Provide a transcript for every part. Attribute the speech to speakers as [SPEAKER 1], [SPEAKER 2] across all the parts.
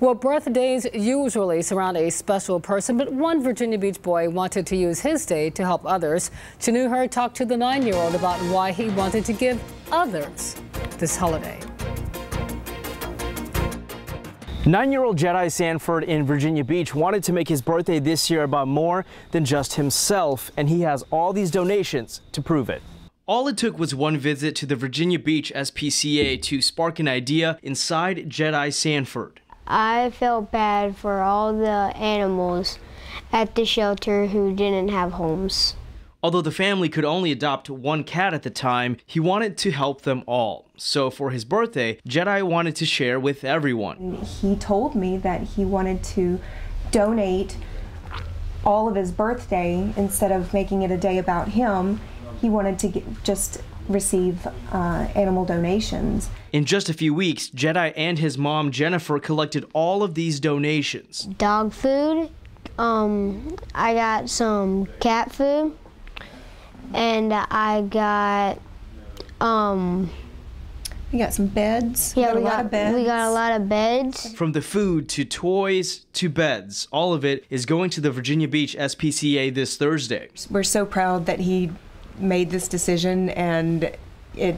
[SPEAKER 1] Well, birthdays usually surround a special person, but one Virginia Beach boy wanted to use his day to help others. Chenue Her talked to the nine-year-old about why he wanted to give others this holiday.
[SPEAKER 2] Nine-year-old Jedi Sanford in Virginia Beach wanted to make his birthday this year about more than just himself, and he has all these donations to prove it. All it took was one visit to the Virginia Beach SPCA to spark an idea inside Jedi Sanford.
[SPEAKER 3] I felt bad for all the animals at the shelter who didn't have homes.
[SPEAKER 2] Although the family could only adopt one cat at the time, he wanted to help them all. So for his birthday, Jedi wanted to share with everyone.
[SPEAKER 4] He told me that he wanted to donate all of his birthday instead of making it a day about him. He wanted to get, just receive uh, animal donations.
[SPEAKER 2] In just a few weeks, Jedi and his mom Jennifer collected all of these donations.
[SPEAKER 3] Dog food, um, I got some cat food, and I got um.
[SPEAKER 4] We got some beds.
[SPEAKER 3] Yeah,
[SPEAKER 4] we got,
[SPEAKER 3] we
[SPEAKER 4] a
[SPEAKER 3] got,
[SPEAKER 4] lot of beds.
[SPEAKER 3] We got a lot of beds.
[SPEAKER 2] From the food to toys to beds, all of it is going to the Virginia Beach SPCA this Thursday.
[SPEAKER 4] We're so proud that he made this decision and it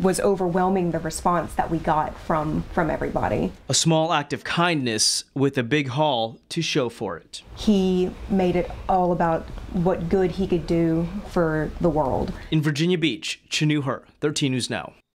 [SPEAKER 4] was overwhelming the response that we got from from everybody.
[SPEAKER 2] A small act of kindness with a big haul to show for it.
[SPEAKER 4] He made it all about what good he could do for the world.
[SPEAKER 2] In Virginia Beach, Chenue Her, 13 News Now.